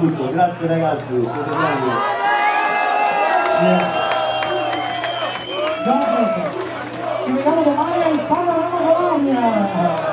tutto, grazie ragazzi, siete bravi. Yeah. Ci vediamo domani al Panorama Bologna!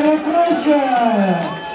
Veracruz.